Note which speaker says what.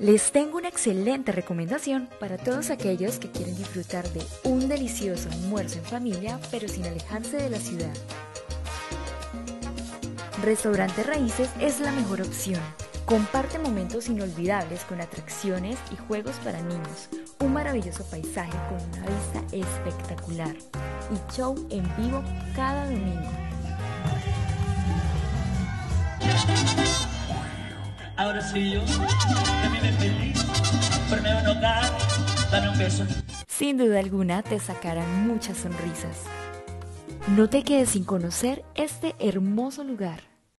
Speaker 1: Les tengo una excelente recomendación para todos aquellos que quieren disfrutar de un delicioso almuerzo en familia, pero sin alejarse de la ciudad. Restaurante Raíces es la mejor opción. Comparte momentos inolvidables con atracciones y juegos para niños, un maravilloso paisaje con una vista espectacular y show en vivo cada domingo.
Speaker 2: Ahora sí yo, camine feliz, por no dame un beso.
Speaker 1: Sin duda alguna te sacarán muchas sonrisas. No te quedes sin conocer este hermoso lugar.